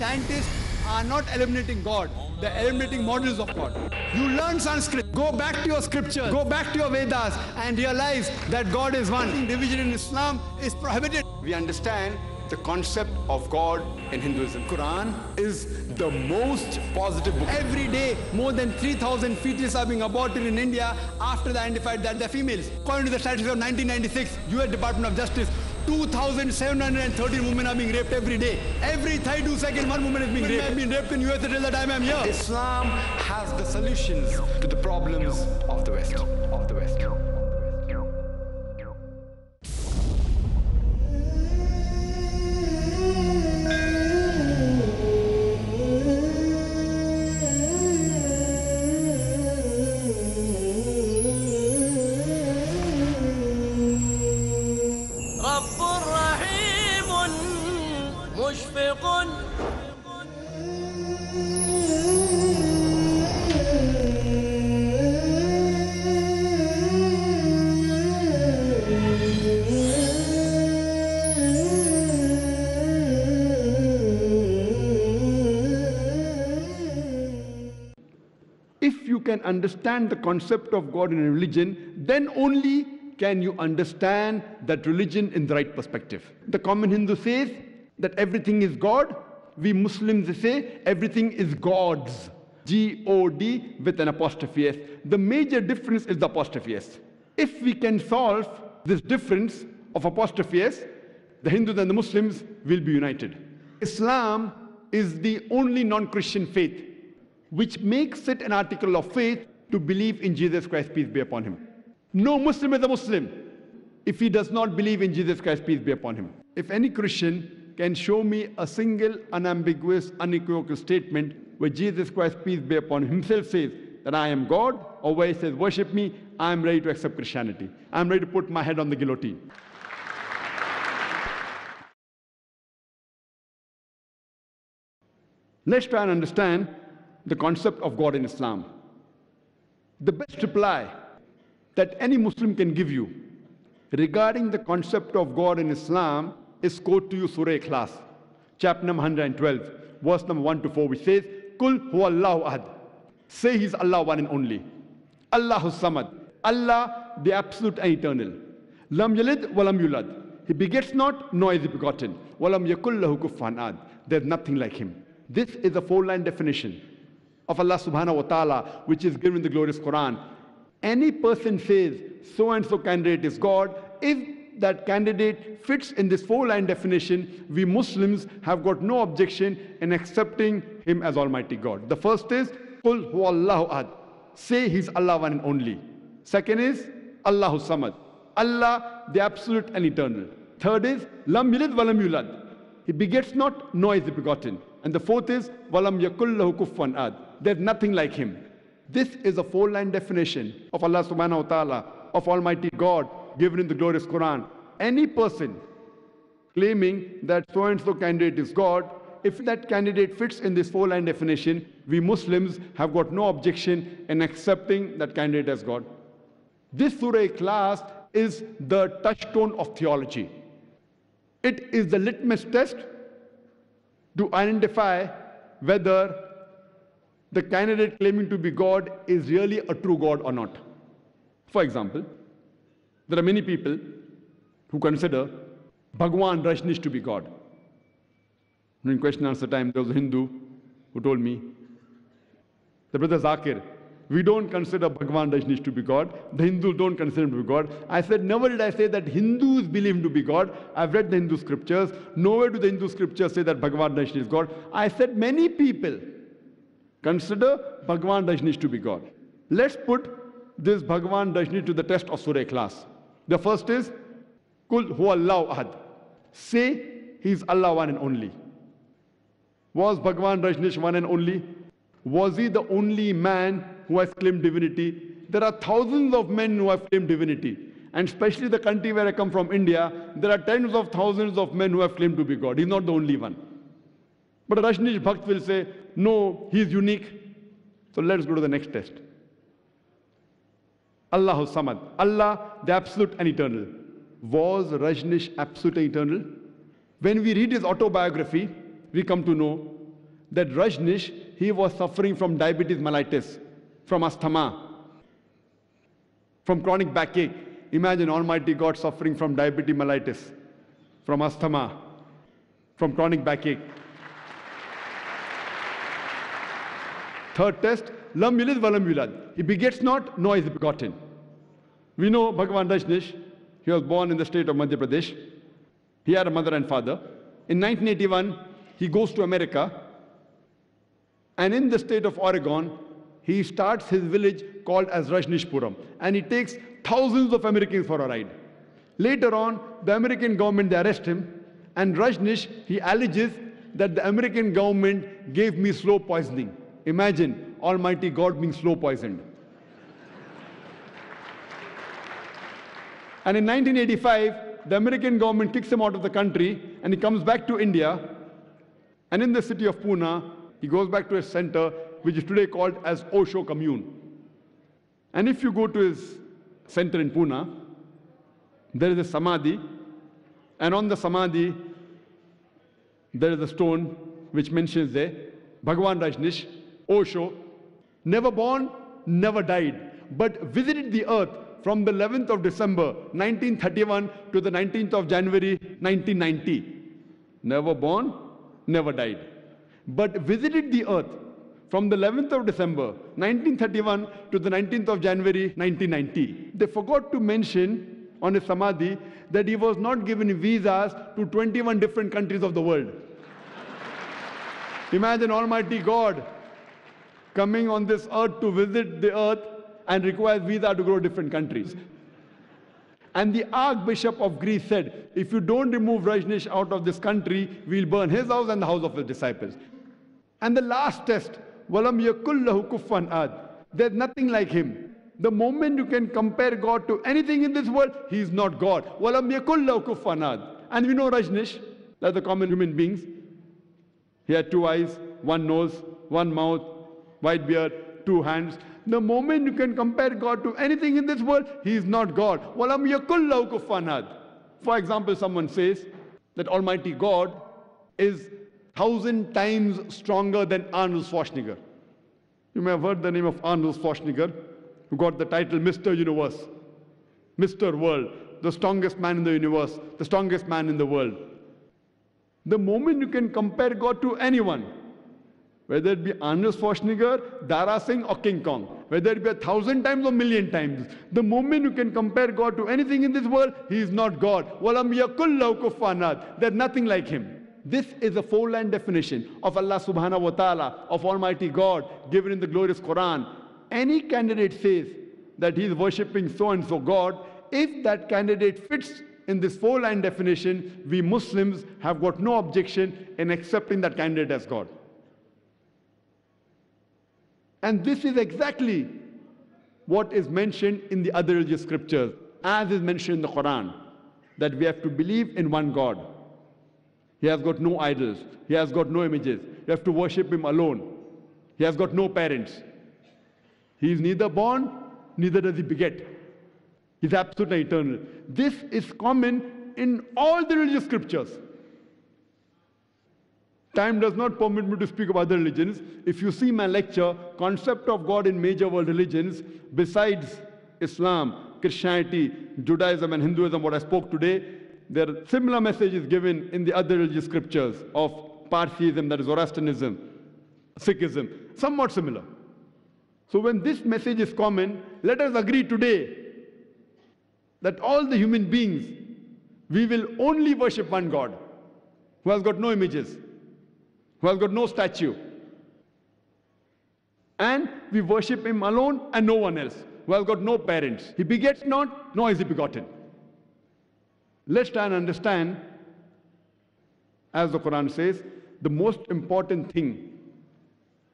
Scientists are not eliminating God, they're eliminating models of God. You learn Sanskrit, go back to your scriptures, go back to your Vedas, and realize that God is one. Division in Islam is prohibited. We understand the concept of God in Hinduism. Quran is the most positive book. Every day, more than 3,000 fetuses are being aborted in India after they identified that they're females. According to the statistics of 1996, U.S. Department of Justice, 2,730 women are being raped every day. Every 32 seconds, one woman is being raped. I've been raped in US until the time I'm here. Islam has the solutions to the problems of the West. Of the If you can understand the concept of God in a religion, then only can you understand that religion in the right perspective. The common Hindu says that everything is God. We Muslims say everything is God's. G O D with an apostrophe S. The major difference is the apostrophe S. If we can solve this difference of apostrophe S, the Hindus and the Muslims will be united. Islam is the only non Christian faith which makes it an article of faith to believe in Jesus Christ, peace be upon him. No Muslim is a Muslim if he does not believe in Jesus Christ, peace be upon him. If any Christian can show me a single, unambiguous, unequivocal statement where Jesus Christ, peace be upon him, himself says that I am God, or where he says, worship me, I am ready to accept Christianity. I am ready to put my head on the guillotine. Let's try and understand the concept of God in Islam. The best reply that any Muslim can give you regarding the concept of God in Islam is quote to you Surah Ikhlas, chapter number 112, verse number 1 to 4, which says, Kul huwa Allahu ahad. Say He's Allah one and only. Allahu samad. Allah the absolute and eternal. Lam yalid walam yulad. He begets not, nor is he begotten. Walam yakul lahu ad. There's nothing like him. This is a four-line definition of Allah subhanahu wa ta'ala, which is given in the glorious Quran. Any person says so and so candidate is God, if that candidate fits in this four line definition, we Muslims have got no objection in accepting him as Almighty God. The first is Qul huwallahu ahad. Say he's Allah one and only. Second is Allahu Samad. Allah the absolute and eternal. Third is Lam yalid walam yulad. He begets not, nor is he begotten. And the fourth is Walam yakullahu kufuwan ad. There's nothing like him. This is a four-line definition of Allah subhanahu wa ta'ala, of Almighty God, given in the glorious Quran. Any person claiming that so and so candidate is God, if that candidate fits in this four-line definition, we Muslims have got no objection in accepting that candidate as God. This Surah Ikhlas is the touchstone of theology. It is the litmus test to identify whether the candidate claiming to be God is really a true God or not. For example, there are many people who consider Bhagwan Rajneesh to be God. In question answer time, there was a Hindu who told me, the brother Zakir, we don't consider Bhagwan Rajneesh to be God. The Hindus don't consider him to be God. I said, never did I say that Hindus believe him to be God. I've read the Hindu scriptures. Nowhere do the Hindu scriptures say that Bhagwan Rajneesh is God. I said many people consider Bhagwan Rajneesh to be God. Let's put this Bhagwan Rajneesh to the test of Surah Ikhlas. The first is, Kul huwa Allahu ahad. Say he is Allah one and only. Was Bhagwan Rajneesh one and only? Was he the only man who has claimed divinity? There are thousands of men who have claimed divinity. And especially the country where I come from, India, there are tens of thousands of men who have claimed to be God. He's not the only one. But Rajneesh Bhakt will say, no, he is unique. So let's go to the next test. Allahu Samad. Allah, the absolute and eternal. Was Rajneesh absolute and eternal? When we read his autobiography, we come to know that Rajneesh, he was suffering from diabetes mellitus, from asthma, from chronic backache. Imagine Almighty God suffering from diabetes mellitus, from asthma, from chronic backache. Third test, lam yalid walam yulad. He begets not, nor is begotten. We know Bhagavan Rajneesh, he was born in the state of Madhya Pradesh. He had a mother and father. In 1981, he goes to America. And in the state of Oregon, he starts his village called as Rajneeshpuram. And he takes thousands of Americans for a ride. Later on, the American government, they arrest him. And Rajneesh, he alleges that the American government gave me slow poisoning. Imagine Almighty God being slow poisoned. And in 1985, the American government kicks him out of the country and he comes back to India. And in the city of Pune, he goes back to his center, which is today called as Osho Commune. And if you go to his center in Pune, there is a samadhi. And on the samadhi, there is a stone which mentions there, Bhagavan Rajneesh, Osho, never born, never died, but visited the earth from the 11th of December 1931 to the 19th of January 1990. Never born, never died. But visited the earth from the 11th of December 1931 to the 19th of January 1990. They forgot to mention on his samadhi that he was not given visas to 21 different countries of the world. Imagine Almighty God coming on this earth to visit the earth and requires visa to go to different countries. And the Archbishop of Greece said, if you don't remove Rajneesh out of this country, we'll burn his house and the house of his disciples. And the last test, Walam yakullahu kuffan ad. There's nothing like him. The moment you can compare God to anything in this world, he is not God. Walam yakullahu kuffan ad. And we know Rajneesh, like the common human beings. He had two eyes, one nose, one mouth, white beard, two hands. The moment you can compare God to anything in this world, He is not God. For example, someone says that Almighty God is thousand times stronger than Arnold Schwarzenegger. You may have heard the name of Arnold Schwarzenegger, who got the title Mr. Universe, Mr. World, the strongest man in the universe, the strongest man in the world. The moment you can compare God to anyone, whether it be Arnold Schwarzenegger, Dara Singh, or King Kong, whether it be a thousand times or million times, the moment you can compare God to anything in this world, He is not God. There's nothing like Him. This is a four-line definition of Allah subhanahu wa ta'ala, of Almighty God, given in the glorious Quran. Any candidate says that he is worshipping so-and-so God, if that candidate fits in this four-line definition, we Muslims have got no objection in accepting that candidate as God. And this is exactly what is mentioned in the other religious scriptures, as is mentioned in the Quran, that we have to believe in one God. He has got no idols. He has got no images. You have to worship him alone. He has got no parents. He is neither born, neither does he beget. He's absolute and eternal. This is common in all the religious scriptures. Time does not permit me to speak of other religions. If you see my lecture, Concept of God in Major World Religions, besides Islam, Christianity, Judaism, and Hinduism, what I spoke today, there are similar messages given in the other religious scriptures of Parsiism, that is Zoroastrianism, Sikhism, somewhat similar. So when this message is common, let us agree today that all the human beings, we will only worship one God who has got no images, who has got no statue. And we worship him alone and no one else, who has got no parents. He begets not, nor is he begotten. Let's try and understand, as the Quran says, the most important thing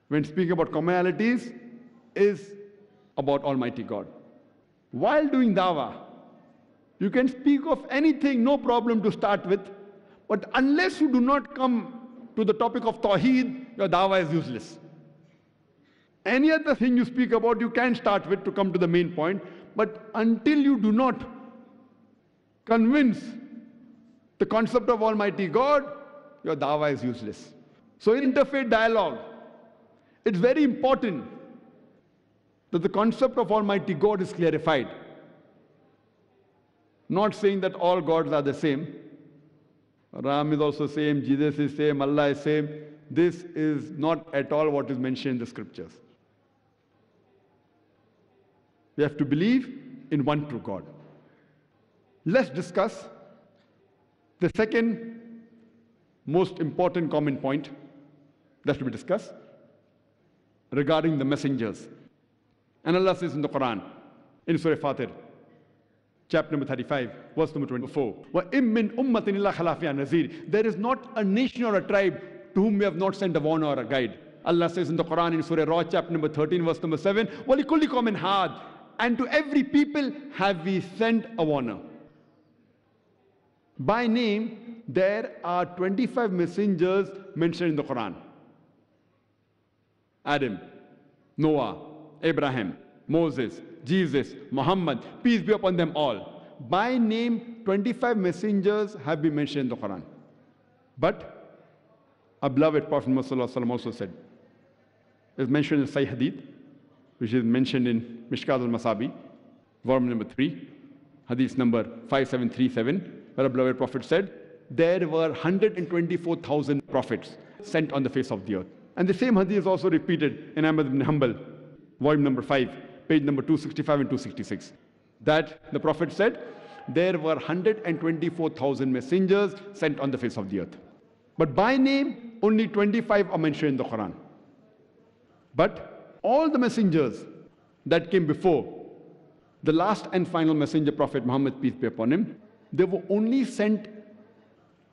when speaking about commonalities is about Almighty God. While doing dawah, you can speak of anything, no problem to start with, but unless you do not come to the topic of Tawheed, your dawah is useless. Any other thing you speak about, you can start with to come to the main point, but until you do not convince the concept of Almighty God, your dawah is useless. So, interfaith dialogue, it's very important that the concept of Almighty God is clarified. Not saying that all gods are the same. Ram is also same, Jesus is same, Allah is same. This is not at all what is mentioned in the scriptures. We have to believe in one true God. Let's discuss the second most important common point that will be discussed regarding the messengers. And Allah says in the Quran, in Surah Fatir, chapter number 35, verse number 24. There is not a nation or a tribe to whom we have not sent a warner or a guide. Allah says in the Quran in Surah Ra'd, chapter number 13, verse number 7, had, and to every people have we sent a warner. By name, there are 25 messengers mentioned in the Quran Adam, Noah, Abraham, Moses, Jesus, Muhammad, peace be upon them all. By name, 25 messengers have been mentioned in the Quran. But our beloved Prophet Muhammad also said, is mentioned in Sahih Hadith, which is mentioned in Mishkat al-Masabih, volume number 3, Hadith number 5737, where our beloved Prophet said, there were 124,000 prophets sent on the face of the earth. And the same hadith is also repeated in Ahmad ibn Hanbal, volume number 5, page number 265 and 266. That the Prophet said, there were 124,000 messengers sent on the face of the earth. But by name, only 25 are mentioned in the Quran. But all the messengers that came before, the last and final messenger, Prophet Muhammad, peace be upon him, they were only sent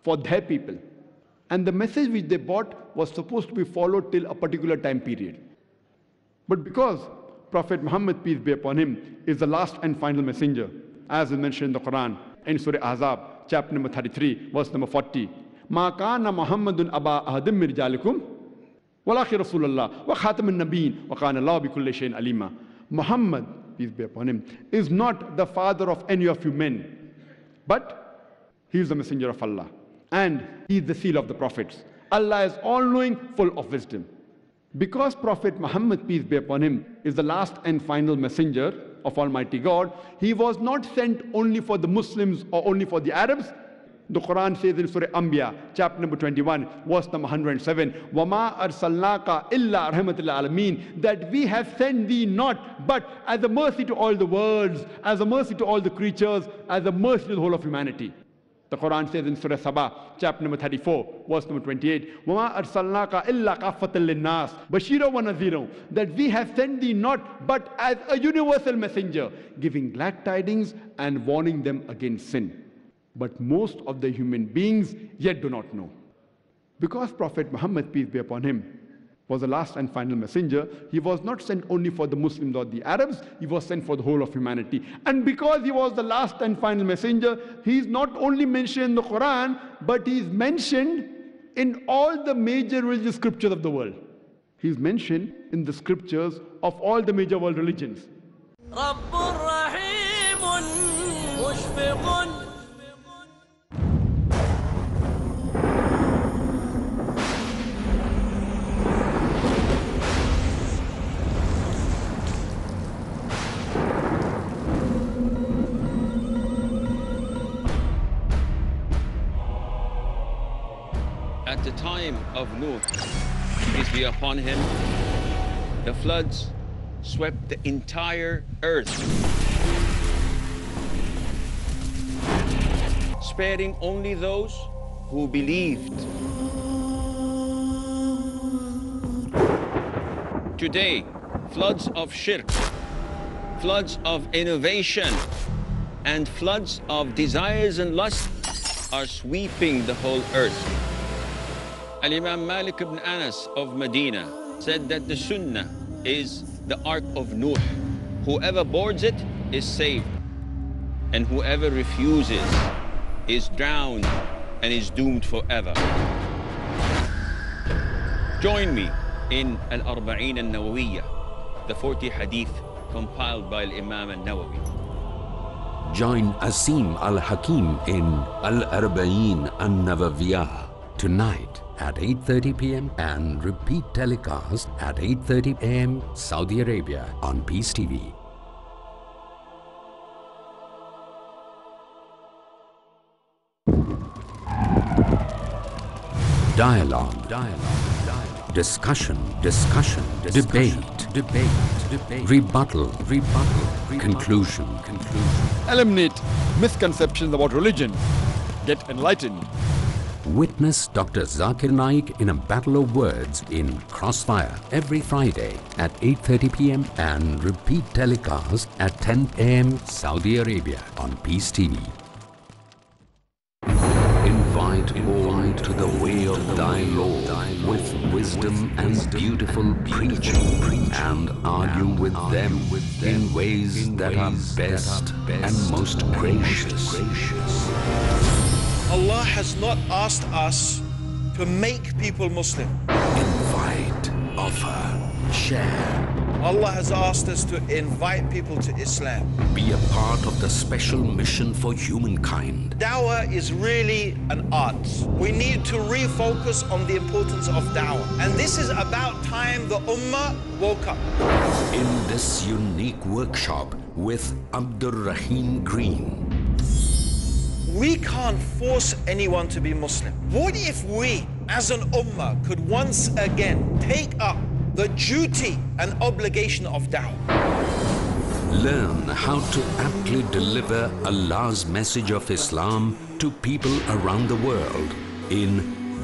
for their people. And the message which they brought was supposed to be followed till a particular time period. But because Prophet Muhammad, peace be upon him, is the last and final messenger, as is mentioned in the Quran, in Surah Ahzab, chapter number 33, verse number 40. ما كان محمد أبا أحد من رجالكم ولكن رسول الله وخاتم النبيين وكان الله بكل شيء عليما Muhammad, peace be upon him, is not the father of any of you men, but he is the messenger of Allah and he is the seal of the prophets. Allah is all knowing, full of wisdom. Because Prophet Muhammad, peace be upon him, is the last and final messenger of Almighty God, he was not sent only for the Muslims or only for the Arabs. The Quran says in Surah Anbiya, chapter number 21, verse number 107, وَمَا أَرْسَلْنَاكَ إِلَّا رَحْمَةً الْعَالَمِينَ That we have sent thee not, but as a mercy to all the worlds, as a mercy to all the creatures, as a mercy to the whole of humanity. The Quran says in Surah Saba, chapter number 34, verse number 28, وَمَا أَرْسَلْنَاكَ إِلَّا كَافَّةً لِلنَّاسِ بَشِيرًا وَنَذِيرًا That we have sent thee not but as a universal messenger, giving glad tidings and warning them against sin. But most of the human beings yet do not know. Because Prophet Muhammad, peace be upon him, was the last and final messenger, he was not sent only for the Muslims or the Arabs, he was sent for the whole of humanity. And because he was the last and final messenger, he is not only mentioned in the Quran, but he is mentioned in all the major religious scriptures of the world. He is mentioned in the scriptures of all the major world religions. Time of Nuh, peace be upon him, the floods swept the entire earth, sparing only those who believed. Today, floods of shirk, floods of innovation, and floods of desires and lust are sweeping the whole earth. Al-Imam Malik ibn Anas of Medina said that the Sunnah is the Ark of Nuh. Whoever boards it is saved, and whoever refuses is drowned and is doomed forever. Join me in Al-Arba'in al-Nawawiyya, the 40 hadith compiled by Imam al-Nawawi. Join Asim Al Hakim in Al Arba'in An Nawawiyah tonight at 8:30 p.m. and repeat telecast at 8:30 a.m. Saudi Arabia on Peace TV. Dialogue. Dialogue. Dialogue. Discussion. Discussion. Debate. Debate. Debate. Rebuttal. Rebuttal. Conclusion. Conclusion. Eliminate misconceptions about religion. Get enlightened. Witness Dr. Zakir Naik in a battle of words in Crossfire every Friday at 8:30 p.m. and repeat telecast at 10 a.m. Saudi Arabia on Peace TV. Invite all to the way of thy Lord with wisdom and beautiful preaching and argue with them in ways that are best and most gracious. Allah has not asked us to make people Muslim. Invite, offer, share. Allah has asked us to invite people to Islam. Be a part of the special mission for humankind. Dawah is really an art. We need to refocus on the importance of dawah. And this is about time the ummah woke up. In this unique workshop with Abdur Rahim Green, We can't force anyone to be Muslim. What if we, as an ummah, could once again take up the duty and obligation of dawah? learn how to aptly deliver Allah's message of Islam to people around the world in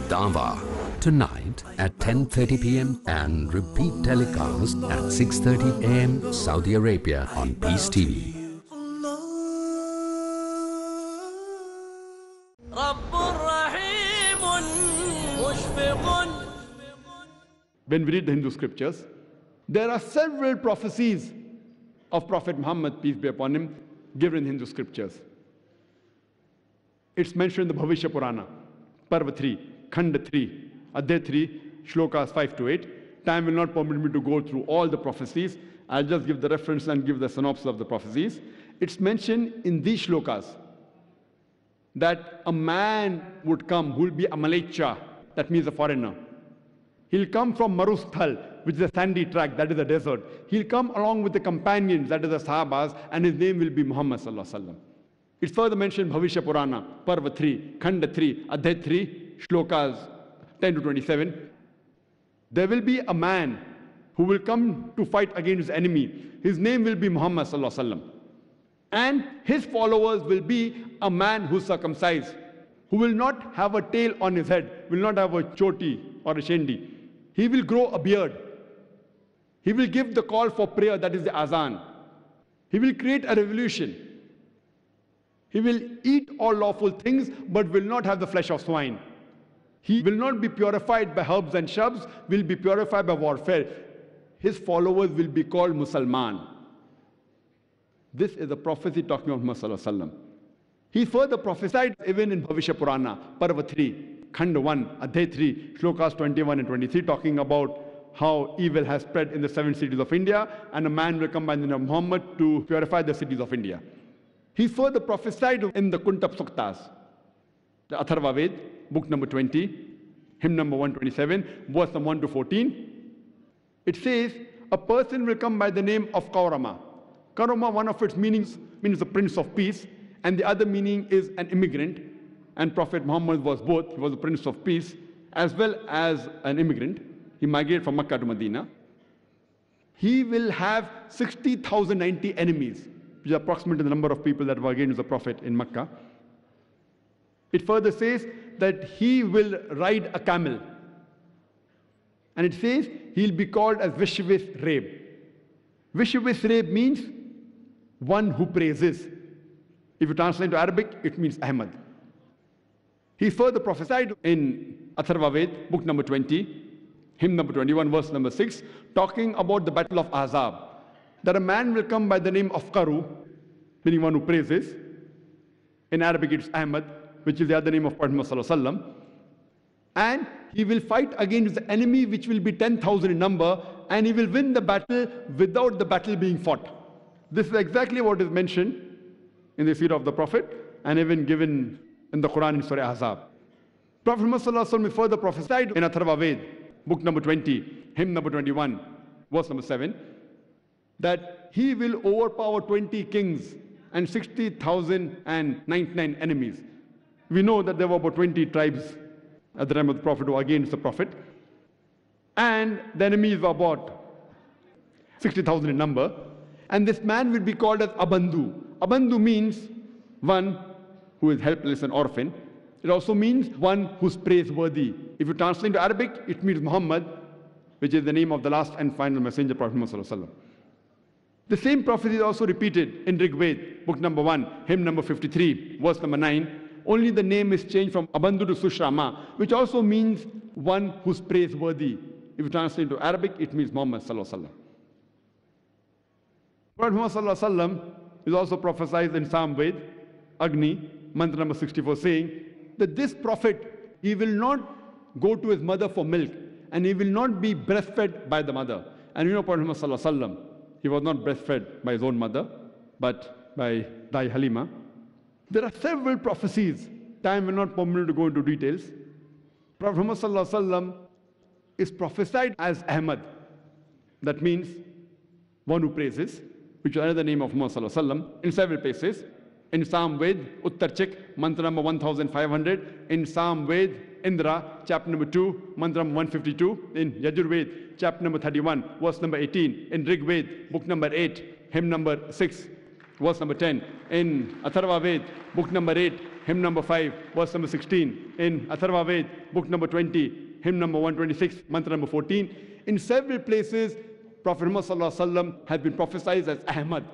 Dawah. Tonight at 10:30 p.m. and repeat telecast at 6:30 a.m. Saudi Arabia on Peace TV. When we read the Hindu scriptures, there are several prophecies of Prophet Muhammad, peace be upon him, given in Hindu scriptures. It's mentioned in the Bhavishya Purana, Parva 3, Khanda 3, Adhyay 3, Shlokas 5 to 8. Time will not permit me to go through all the prophecies. I'll just give the reference and give the synopsis of the prophecies. It's mentioned in these shlokas that a man would come who will be a Malecha, that means a foreigner. He'll come from Marusthal, which is a sandy tract, that is a desert. He'll come along with the companions, that is the Sahabas, and his name will be Muhammad. It's further mentioned Bhavishya Purana, Parva 3, Khanda 3, Adhyay 3, Shlokas 10 to 27. There will be a man who will come to fight against his enemy. His name will be Muhammad. And his followers will be a man who's circumcised, who will not have a tail on his head, will not have a choti or a shendi. He will grow a beard. He will give the call for prayer, that is the azan. He will create a revolution. He will eat all lawful things, but will not have the flesh of swine. He will not be purified by herbs and shrubs, will be purified by warfare. His followers will be called Musalman. This is a prophecy talking of Muhammad. He further prophesied even in Bhavishya Purana, Parva 3, Khand 1, Adhyay 3, Shlokas 21 and 23, talking about how evil has spread in the seven cities of India, and a man will come by the name of Muhammad to purify the cities of India. He further prophesied in the Kuntap Suktas, the Atharva Ved, book number 20, hymn number 127, verse number 1 to 14. It says, a person will come by the name of Kaurama. Kaurama, one of its meanings means the Prince of Peace, and the other meaning is an immigrant. And Prophet Muhammad was both. He was the Prince of Peace as well as an immigrant. He migrated from Makkah to Medina. He will have 60,090 enemies, which is approximately the number of people that were against the Prophet in Makkah. It further says that he will ride a camel. And it says he'll be called as Vishvis Reb. Vishvis Reb means one who praises. If you translate into Arabic, it means Ahmad. He further prophesied in Atharva Ved, book number 20, hymn number 21, verse number 6, talking about the battle of Ahzab. That a man will come by the name of Karu, meaning one who praises. In Arabic, it's Ahmad, which is the other name of Prophet Muhammad. And he will fight against the enemy, which will be 10,000 in number, and he will win the battle without the battle being fought. This is exactly what is mentioned in the seerah of the Prophet and even given in the Quran in Surah Ahzab. Prophet Muhammad is further prophesied in Atharva Ved, book number 20, hymn number 21, verse number 7, that he will overpower 20 kings and 60,099 enemies. We know that there were about 20 tribes at the time of the Prophet who against the Prophet. And the enemies were about 60,000 in number. And this man will be called as Abandhu. Abandhu means one who is helpless and orphan. It also means one who's praiseworthy. If you translate into Arabic, it means Muhammad, which is the name of the last and final messenger, Prophet Muhammad. The same prophecy is also repeated in Rig Ved, book number 1, hymn number 53, verse number 9. Only the name is changed from Abandhu to Sushrama, which also means one who's praiseworthy. If you translate into Arabic, it means Muhammad. Prophet Muhammad is also prophesied in Sam Ved, Agni, mantra number 64, saying that this prophet, he will not go to his mother for milk, and he will not be breastfed by the mother. And you know, Prophet Muhammad, he was not breastfed by his own mother, but by Dai Halima. There are several prophecies. Time will not permit me to go into details. Prophet Muhammad is prophesied as Ahmad. That means one who praises, which is another name of Muhammad in several places. In Sam Ved, Uttarchik, mantra number 1500. In Sam Ved, Indra, chapter number 2, mantra number 152. In Yajurved, chapter number 31, verse number 18. In Rig Ved, book number 8, hymn number 6, verse number 10. In Atharva Ved, book number 8, hymn number 5, verse number 16. In Atharva Ved, book number 20, hymn number 126, mantra number 14. In several places, Prophet Muhammad has been prophesied as Ahmad.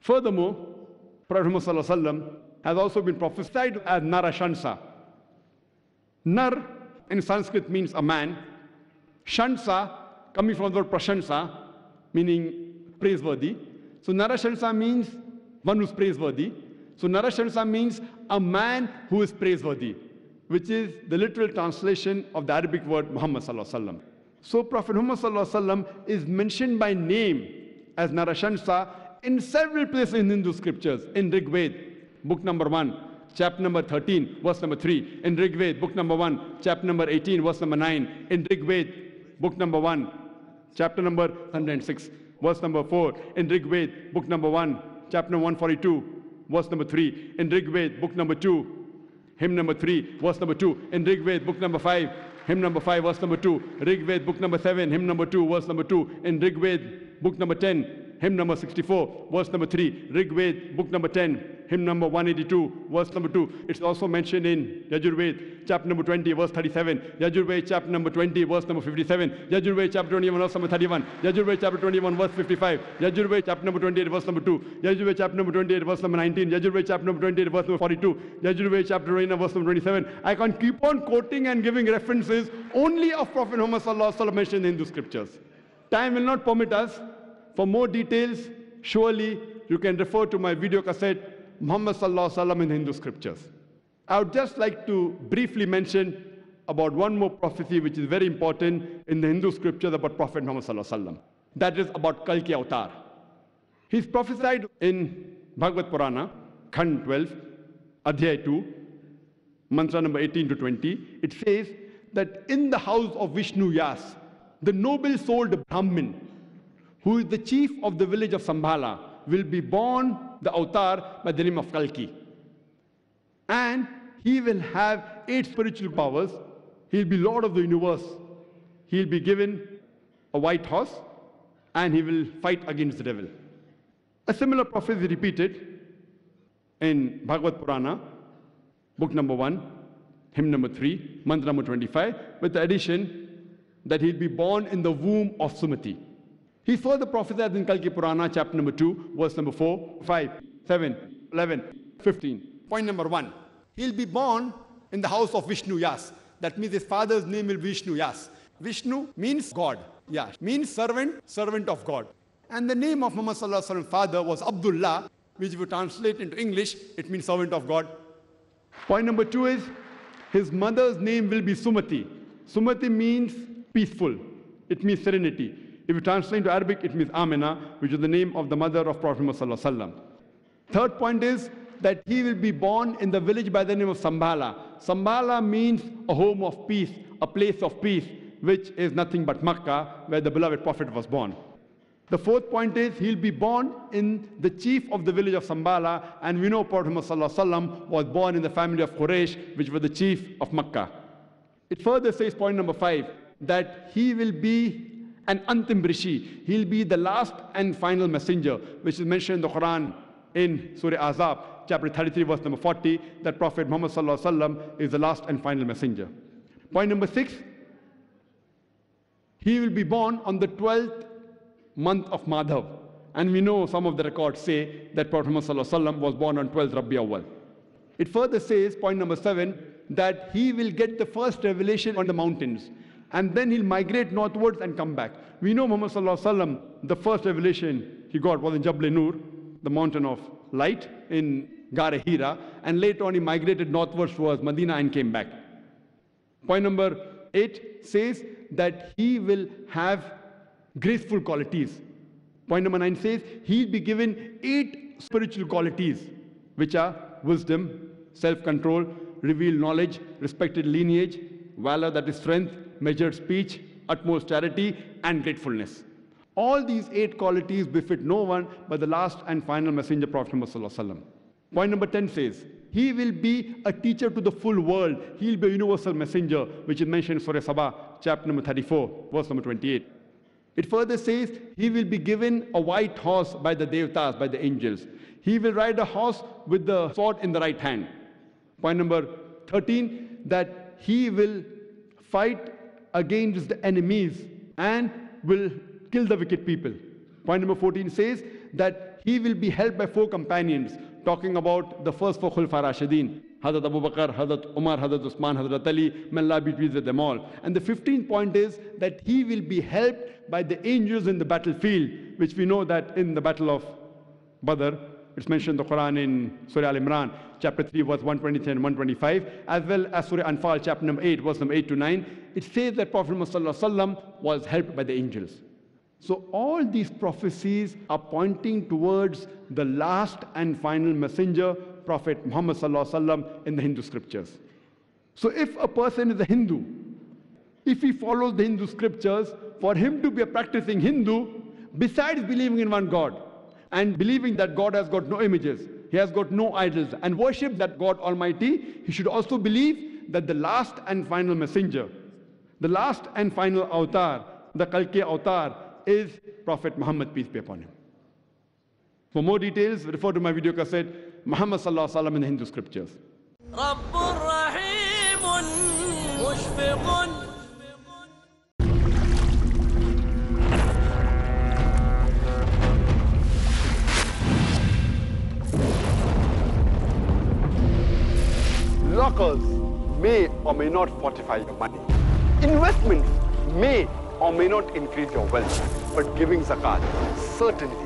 Furthermore, Prophet Muhammad has also been prophesied as Narashansa. Nar in Sanskrit means a man. Shansa coming from the word prashansa, meaning praiseworthy. So Narashansa means one who's praiseworthy. So Narashansa means a man who is praiseworthy, which is the literal translation of the Arabic word Muhammad So Prophet Muhammad is mentioned by name as Narashansa in several places in Hindu scriptures. In Rig Ved, book number 1, chapter number 13, verse number 3. In Rig Ved, book number 1, chapter number 18, verse number 9. In Rig Ved, book number 1, chapter number 106, verse number 4. In Rig Ved, book number 1, chapter 142, verse number 3. In Rig Ved, book number 2, hymn number 3, verse number 2. In Rig Ved, book number 5, hymn number 5, verse number 2. Rig Ved, book number 7, hymn number 2, verse number 2. In Rig Ved, book number 10, hymn number 64, verse number 3, Rig Ved, book number 10, hymn number 182, verse number 2. It's also mentioned in Yajurved, chapter number 20, verse 37, Yajurved, chapter number 20, verse number 57, Yajurved, chapter 21, verse number 31, Yajurved, chapter 21, verse 55, Yajurved, chapter number 28, verse number 2, Yajurved, chapter number 28, verse number 19, Yajurved, chapter number 28, verse number 42, Yajurved, chapter 29, verse number 27. I can keep on quoting and giving references only of Prophet Muhammad mentioned in the scriptures. Time will not permit us for more details, surely you can refer to my video cassette, Muhammad Sallallahu Alaihi Wasallam in Hindu scriptures. I would just like to briefly mention about one more prophecy which is very important in the Hindu scriptures about Prophet Muhammad Sallallahu Alaihi Wasallam. That is about Kalki Avatar. He's prophesied in Bhagavad Purana, Khand 12, Adhyay 2, mantra number 18 to 20. It says that in the house of Vishnu Yas, the noble souled Brahmin who is the chief of the village of Sambhala, will be born the avatar by the name of Kalki. And he will have eight spiritual powers. He'll be Lord of the universe. He'll be given a white horse and he will fight against the devil. A similar prophecy is repeated in Bhagavad Purana, book number 1, hymn number 3, mantra number 25, with the addition that he'll be born in the womb of Sumati. He further prophesied in Kalki Purana, chapter number 2, verse number 4, 5, 7, 11, 15. Point number 1. He'll be born in the house of Vishnu Yas. That means his father's name will be Vishnu Yas. Vishnu means God. Yas means servant, servant of God. And the name of Muhammad Sallallahu father was Abdullah, which if you translate into English, it means servant of God. Point number two is his mother's name will be Sumati. Sumati means peaceful. It means serenity. If you translate into Arabic, it means Amina, which is the name of the mother of Prophet Muhammad. Third point is that he will be born in the village by the name of Sambala. Sambala means a home of peace, a place of peace, which is nothing but Makkah, where the beloved Prophet was born. The fourth point is he'll be born in the chief of the village of Sambala, and we know Prophet Muhammad was born in the family of Quraysh, which was the chief of Makkah. It further says, point number five, that he will be an Antim Rishi. He'll be the last and final messenger, which is mentioned in the Quran in Surah Ahzab, chapter 33, verse number 40, that Prophet Muhammad is the last and final messenger. Point number six, he will be born on the 12th month of Madhav. And we know some of the records say that Prophet Muhammad was born on 12th Rabi Awal. It further says, point number seven, that he will get the first revelation on the mountains. And then he'll migrate northwards and come back. We know Muhammad the first revelation he got was in Jabal Nur, the mountain of light in Gar Hira. And later on he migrated northwards towards Medina and came back. Point number eight says that he will have graceful qualities. Point number nine says he'll be given eight spiritual qualities, which are wisdom, self control, revealed knowledge, respected lineage, valor, that is strength, measured speech, utmost charity, and gratefulness. All these eight qualities befit no one but the last and final messenger, Prophet Muhammad. Point number 10 says, He will be a teacher to the full world. He'll be a universal messenger, which is mentioned in Surah Saba, chapter number 34, verse number 28. It further says, He will be given a white horse by the Devtas, by the angels. He will ride a horse with the sword in the right hand. Point number 13, that he will fight against the enemies and will kill the wicked people. Point number 14 says that he will be helped by four companions, talking about the first four Khulfa Rashidin. Hazrat Abu Bakr, Hazrat Umar, Hazrat Usman, Hazrat Ali, may Allah be pleased with them all. And the 15th point is that he will be helped by the angels in the battlefield, which we know that in the battle of Badr, it's mentioned in the Quran in Surah Al Imran, chapter 3, verse 123 and 125, as well as Surah Anfal, chapter number 8, verse number 8 to 9. It says that Prophet Muhammad was helped by the angels. So all these prophecies are pointing towards the last and final messenger, Prophet Muhammad in the Hindu scriptures. So if a person is a Hindu, if he follows the Hindu scriptures, for him to be a practicing Hindu, besides believing in one God and believing that God has got no images, he has got no idols, and worship that God Almighty, he should also believe that the last and final messenger, the last and final avatar, the Kalki avatar, is Prophet Muhammad, peace be upon him. For more details, refer to my video cassette, Muhammad Sallallahu Alaihi Wasallam in the Hindu scriptures. May or may not fortify your money. Investments may or may not increase your wealth, but giving zakat certainly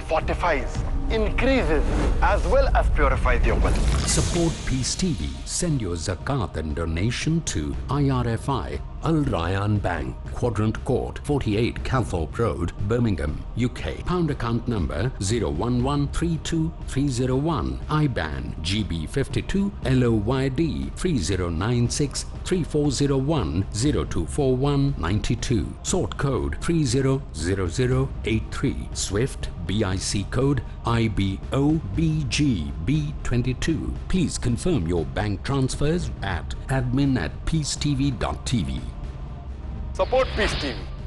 fortifies, increases, as well as purifies your wealth. Support Peace TV. Send your zakat and donation to IRFI Al Rayan Bank, Quadrant Court, 48 Calthorpe Road, Birmingham, UK. Pound account number 01132301. IBAN GB52 LOYD 3096 3401 0241 92. Sort code 300083. Swift BIC code IBOBGB22. Please confirm your bank transfers at admin at peacetv.tv. Support Peace TV.